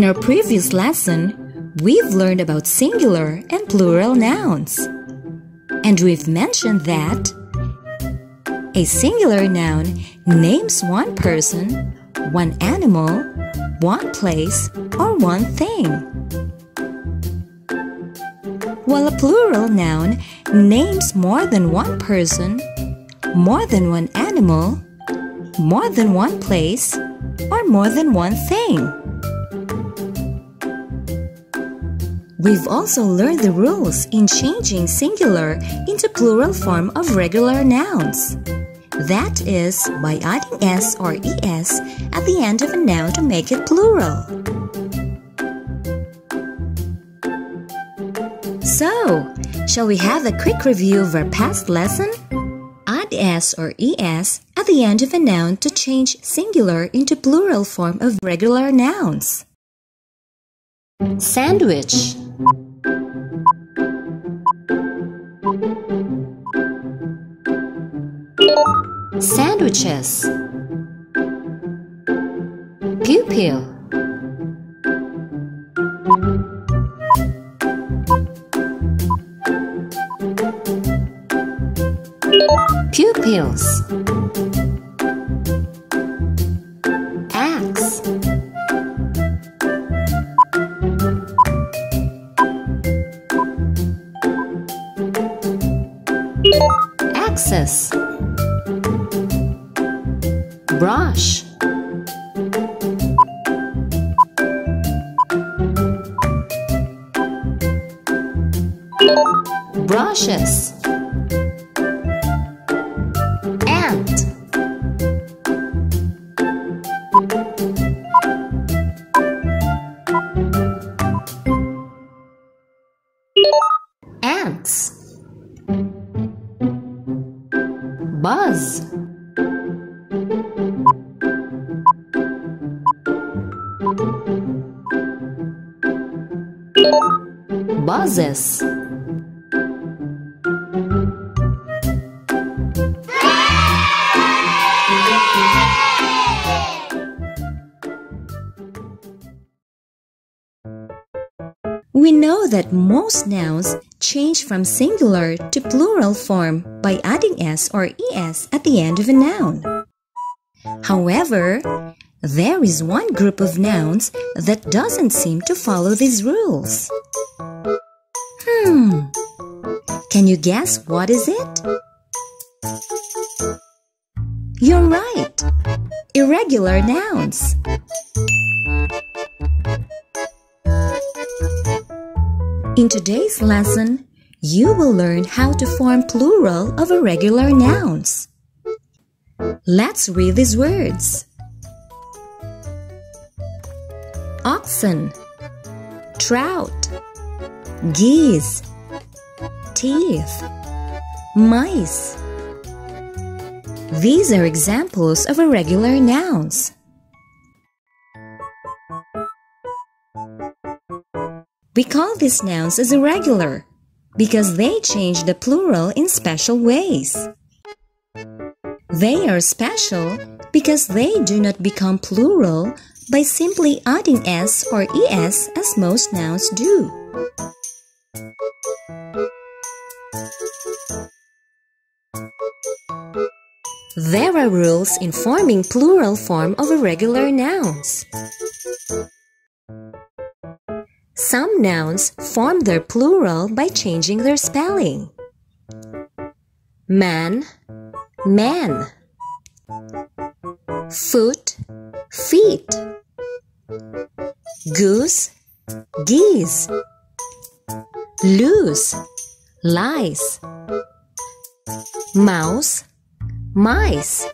In our previous lesson, we've learned about singular and plural nouns. And we've mentioned that a singular noun names one person, one animal, one place, or one thing. While a plural noun names more than one person, more than one animal, more than one place, or more than one thing. We've also learned the rules in changing singular into plural form of regular nouns. That is by adding s or es at the end of a noun to make it plural. So, shall we have a quick review of our past lesson? Add s or es at the end of a noun to change singular into plural form of regular nouns. Sandwich. Sandwiches. Pupil Pupils Axis Brush. Brushes Buzz? Buzzes We know that most nouns change from singular to plural form by adding s or es at the end of a noun. However, there is one group of nouns that doesn't seem to follow these rules. Hmm. Can you guess what is it? You're right. Irregular nouns. In today's lesson, you will learn how to form plural of irregular nouns. Let's read these words. Oxen Trout Geese Teeth Mice These are examples of irregular nouns. We call these nouns as irregular because they change the plural in special ways. They are special because they do not become plural by simply adding s or es as most nouns do. There are rules in forming plural form of irregular nouns. Some nouns form their plural by changing their spelling. Man, man. Foot, feet. Goose, geese. Loose, lies. Mouse, mice.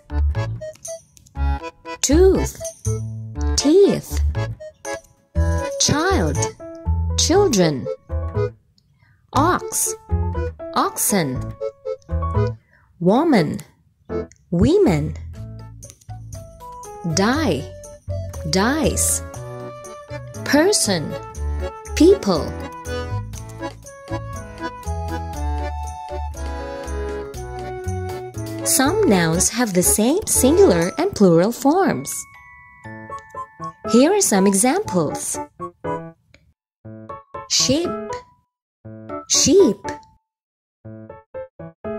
Tooth, children. Ox, oxen. Woman, women. Die, dice. Person, people. Some nouns have the same singular and plural forms. Here are some examples. Sheep, sheep.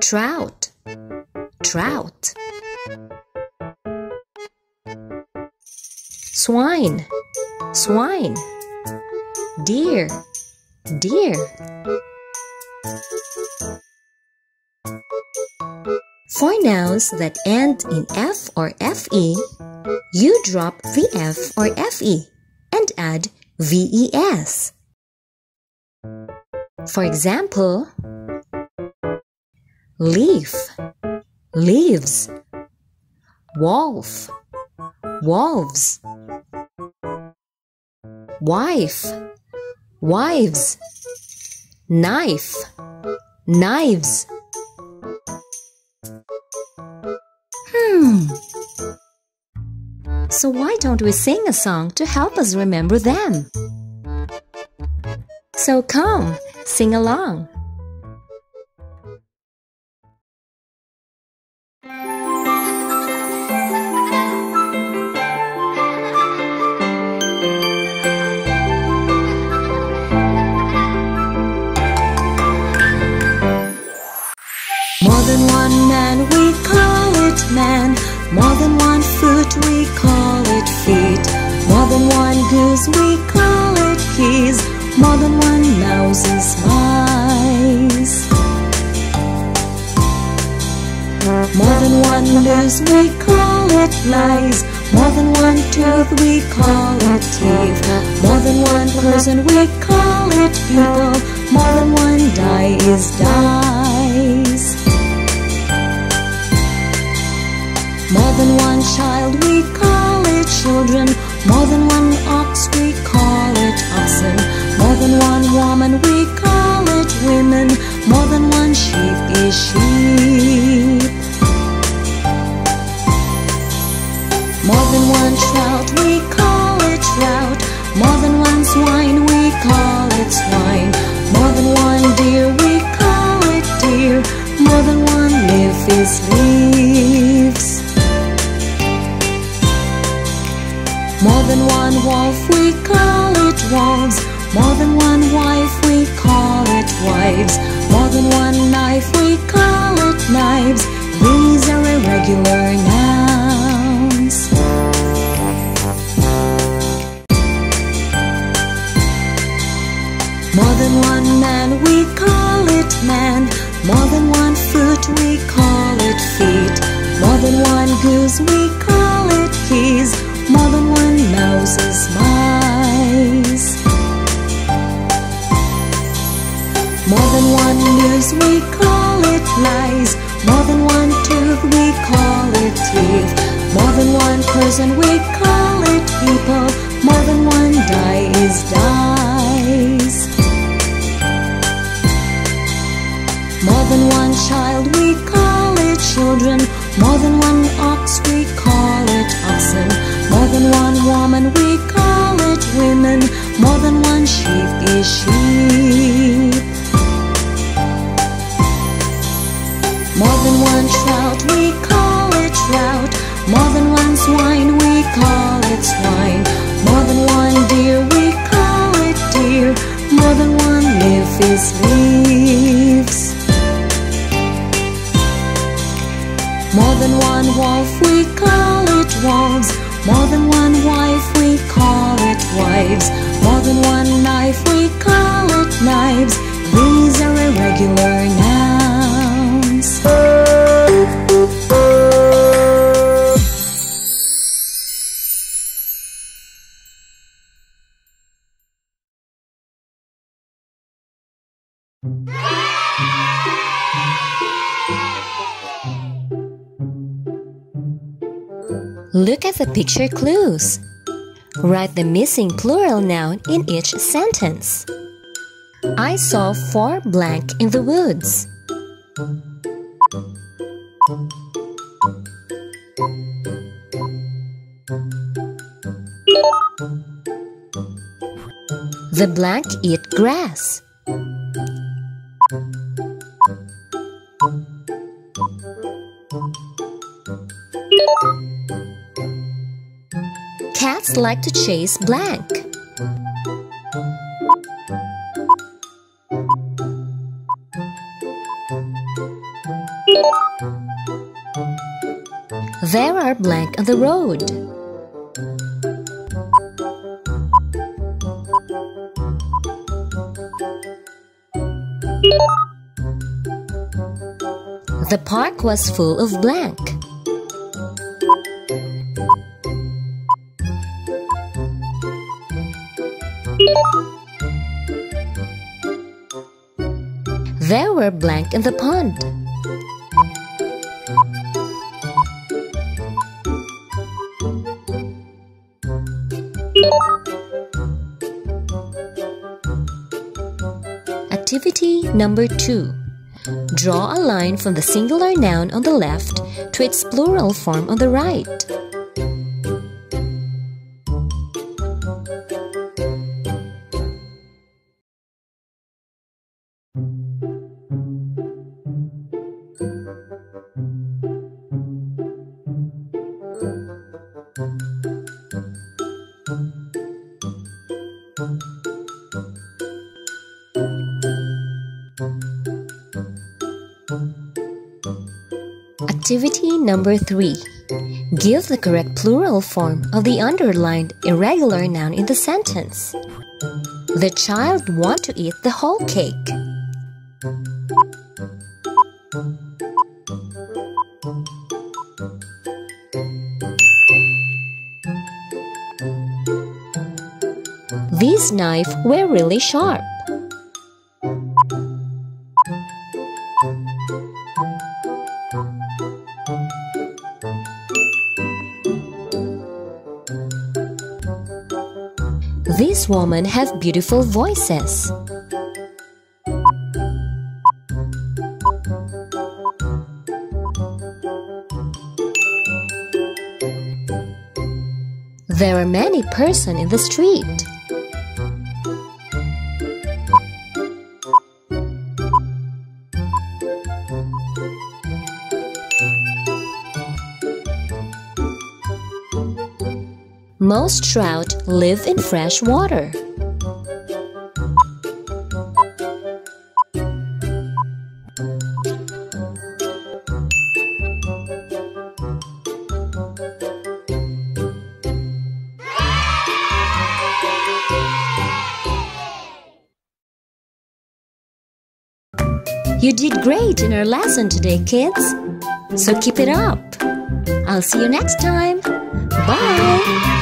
Trout, trout. Swine, swine. Deer, deer. For nouns that end in F or FE, you drop the F or FE and add VES. For example, leaf, leaves, wolf, wolves, wife, wives, knife, knives. Hmm. So why don't we sing a song to help us remember them? So come, sing along. We call it lies. More than one tooth, we call it teeth. More than one person, we call it people. More than one die is dies. More than one child, we call it children. More than one ox, we call it oxen. More than one woman, we call it women. More than one sheep is sheep. One trout, we call it trout. More than one swine, we call it swine. More than one deer, we call it deer. More than one leaf is leaves. More than one wolf, we call it wolves. More than one wife, we call it wives. More than one knife, we call it knives. These are irregular nouns. Man. More than one foot, we call it feet. More than one goose, we call it geese. More than one mouse is mice. More than one news, we call it lies. More than one tooth, we call it teeth. More than one person, we call it people. More than one die is dies. More than one child, we call it children. More than one ox, we call it oxen. More than one woman, we call it women. More than one sheep is sheep. More than one trout, we call it trout. More than one swine, we call it swine. More than one deer, we call it deer. More than one leaf is leaves. More than one wolf, we call it wolves. More than one wife, we call it wives. More than one knife, we call it knives. These are irregular nouns. Look at the picture clues. Write the missing plural noun in each sentence. I saw four blank in the woods. The blank eat grass. Like to chase blank. There are blank on the road. The park was full of blank. There were blank in the pond. Activity number 2. Draw a line from the singular noun on the left to its plural form on the right. Activity number 3. Give the correct plural form of the underlined irregular noun in the sentence. The child want to eat the whole cake. These knives were really sharp. These women have beautiful voices. There are many person in the street. Most trout live in fresh water. You did great in our lesson today, kids. So keep it up. I'll see you next time. Bye.